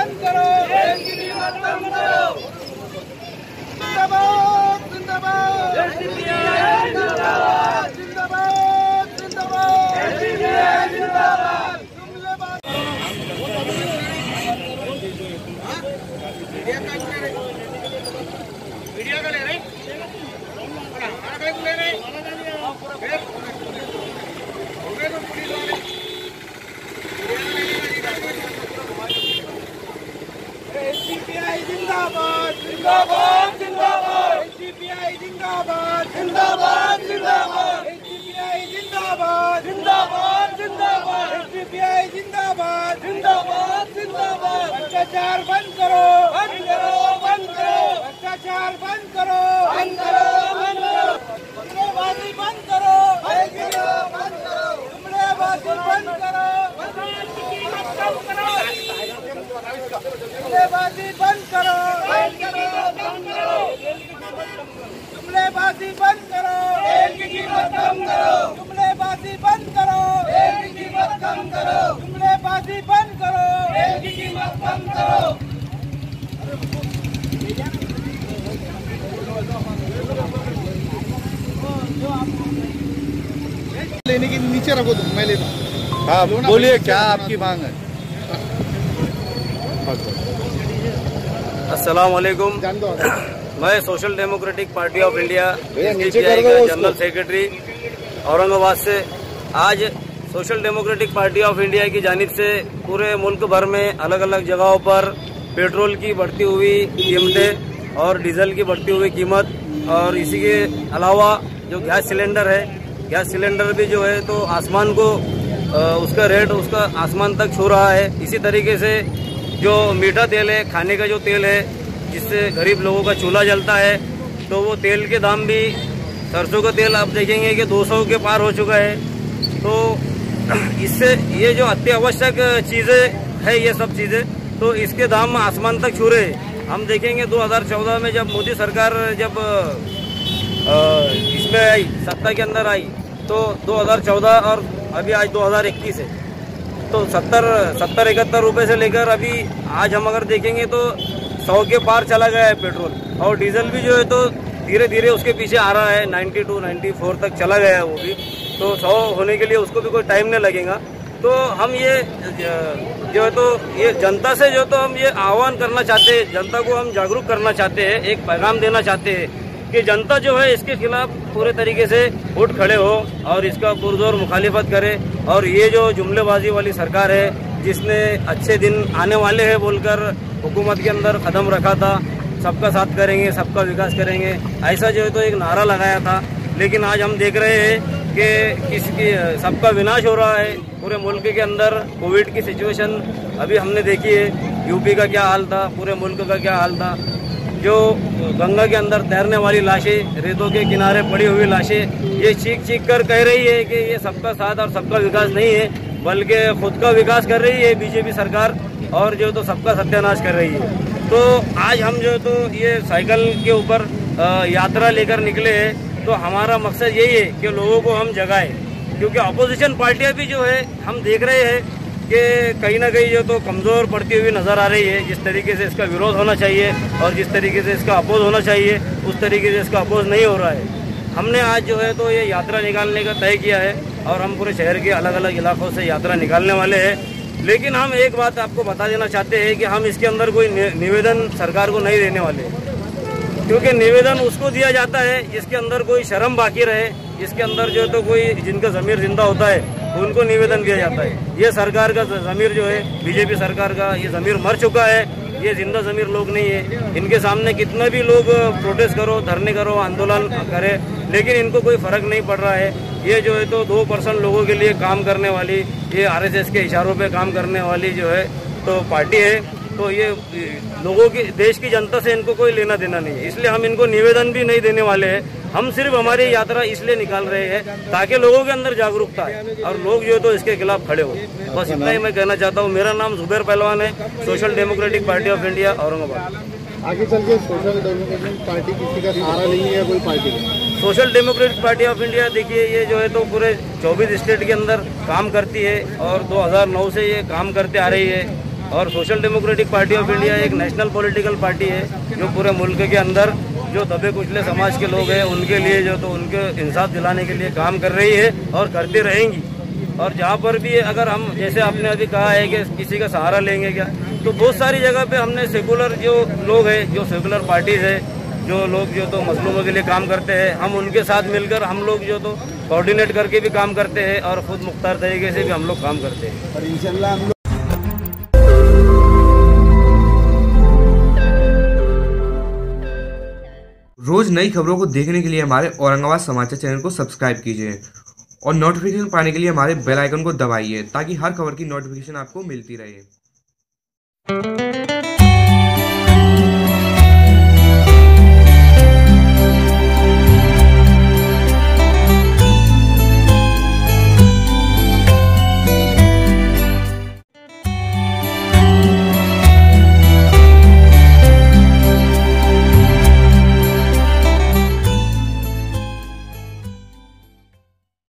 만들어 열심히 만만 걸어 진다바 진다바 열심히 진다바 진다바 जिंदाबाद जिंदाबाद जिंदाबाद। एसडीपीआई जिंदाबाद जिंदाबाद जिंदाबाद। एसडीपीआई जिंदाबाद जिंदाबाद जिंदाबाद। भ्रष्टाचार बंद करो बंद करो बंद करो। भ्रष्टाचार बंद करो बंद करो बंद करो। गुमलेबाजी बंद करो बंद करो बंद करो। गुमलेबाजी बंद करो। गुमलेबाजी बंद करो। कम करो। जुमलेबाजी बंद करो। तेल की कीमत कम करो। जुमलेबाजी बंद करो। तेल की कीमत कम करो। लेने के नीचे रखो तुम मैं लेता हाँ। बोलिए क्या आपकी मांग है? अस्सलाम वालेकुम। जान दो। मैं social democratic party of India का जनरल सेक्रेटरी औरंगाबाद से। आज social democratic party of India की जानब से पूरे मुल्क भर में अलग अलग जगहों पर पेट्रोल की बढ़ती हुई कीमतें और डीजल की बढ़ती हुई कीमत और इसी के अलावा जो गैस सिलेंडर है गैस सिलेंडर भी जो है तो आसमान को उसका रेट उसका आसमान तक छू रहा है। इसी तरीके से जो मीठा तेल है खाने का जो तेल है जिससे गरीब लोगों का चूल्हा जलता है तो वो तेल के दाम भी, सरसों का तेल आप देखेंगे कि 200 के पार हो चुका है। तो इससे ये जो अत्यावश्यक चीज़ें है, ये सब चीज़ें तो इसके दाम आसमान तक छू रहे हम देखेंगे 2014 में जब मोदी सरकार जब इसमें आई, सत्ता के अंदर आई तो 2014 और अभी आज 2021 है। तो सत्तर सत्तर इकहत्तर रुपये से लेकर अभी आज हम अगर देखेंगे तो सौ के पार चला गया है पेट्रोल। और डीजल भी जो है तो धीरे धीरे उसके पीछे आ रहा है। 92 94 तक चला गया है वो भी। तो सौ होने के लिए उसको भी कोई टाइम नहीं लगेगा। तो हम ये जो है तो ये जनता से जो तो हम ये आह्वान करना चाहते हैं, जनता को हम जागरूक करना चाहते हैं, एक पैगाम देना चाहते हैं कि जनता जो है इसके खिलाफ पूरे तरीके से उठ खड़े हो और इसका पुरजोर मुखालिफत करे। और ये जो जुमलेबाजी वाली सरकार है, जिसने अच्छे दिन आने वाले हैं बोलकर हुकूमत के अंदर कदम रखा था। सबका साथ करेंगे, सबका विकास करेंगे। ऐसा जो है तो एक नारा लगाया था। लेकिन आज हम देख रहे हैं कि किसकी सबका विनाश हो रहा है। पूरे मुल्क के अंदर कोविड की सिचुएशन अभी हमने देखी है। यूपी का क्या हाल था? पूरे मुल्क का क्या हाल था? जो गंगा के अंदर तैरने वाली लाशें, रेतों के किनारे पड़ी हुई लाशें, ये चीख चीख कर कह रही है कि ये सबका साथ और सबका विकास नहीं है, बल्कि खुद का विकास कर रही है बीजेपी सरकार। और जो तो सबका सत्यानाश कर रही है। तो आज हम जो तो ये साइकिल के ऊपर यात्रा लेकर निकले हैं तो हमारा मकसद यही है कि लोगों को हम जगाएँ। क्योंकि अपोजिशन पार्टियाँ भी जो है, हम देख रहे हैं कि कहीं ना कहीं जो तो कमज़ोर पड़ती हुई नज़र आ रही है, जिस तरीके से इसका विरोध होना चाहिए और जिस तरीके से इसका अपोज होना चाहिए, उस तरीके से इसका अपोज नहीं हो रहा है। हमने आज जो है तो ये यात्रा निकालने का तय किया है और हम पूरे शहर के अलग अलग इलाकों से यात्रा निकालने वाले हैं। लेकिन हम एक बात आपको बता देना चाहते हैं कि हम इसके अंदर कोई निवेदन सरकार को नहीं देने वाले। क्योंकि निवेदन उसको दिया जाता है जिसके अंदर कोई शर्म बाकी रहे, इसके अंदर जो है तो कोई जिनका जमीर ज़िंदा होता है, उनको निवेदन दिया जाता है। ये सरकार का जमीर जो है, बीजेपी सरकार का ये जमीर मर चुका है ये ज़िंदा जमीर लोग नहीं है। इनके सामने कितना भी लोग प्रोटेस्ट करो, धरने करो, आंदोलन करे, लेकिन इनको कोई फ़र्क नहीं पड़ रहा है। ये जो है तो दो परसेंट लोगों के लिए काम करने वाली, ये आरएसएस के इशारों पे काम करने वाली जो है तो पार्टी है। तो ये लोगों की, देश की जनता से इनको कोई लेना देना नहीं है। इसलिए हम इनको निवेदन भी नहीं देने वाले हैं। हम सिर्फ़ हमारी यात्रा इसलिए निकाल रहे हैं ताकि लोगों के अंदर जागरूकता है और लोग जो है तो इसके खिलाफ खड़े हो। बस इतना ही मैं कहना चाहता हूँ मेरा नाम जुबैर पहलवान है social democratic party of India Aurangabad. आगे चल के सोशल डेमोक्रेटिक पार्टी किसी का सहारा नहीं है कोई party social democratic party of India देखिए ये जो है तो पूरे 24 स्टेट के अंदर काम करती है और 2009 से ये काम करते आ रही है। और social democratic party of India एक नेशनल पॉलिटिकल पार्टी है जो पूरे मुल्क के अंदर जो दबे कुचले समाज के लोग हैं, उनके लिए जो तो उनके इंसाफ दिलाने के लिए काम कर रही है और करती रहेंगी। और जहाँ पर भी अगर हम, जैसे आपने अभी कहा है कि किसी का सहारा लेंगे क्या तो बहुत सारी जगह पे हमने सेकुलर जो लोग हैं, जो सेकुलर पार्टीज़ है, जो लोग जो तो मजलूमों के लिए काम करते हैं, हम उनके साथ मिलकर हम लोग जो तो कोऑर्डिनेट करके भी काम करते हैं और खुद मुख्तार तरीके से भी हम लोग काम करते हैं। रोज नई खबरों को देखने के लिए हमारे औरंगाबाद समाचार चैनल को सब्सक्राइब कीजिए और नोटिफिकेशन पाने के लिए हमारे बेल आइकन को दबाइए ताकि हर खबर की नोटिफिकेशन आपको मिलती रहे।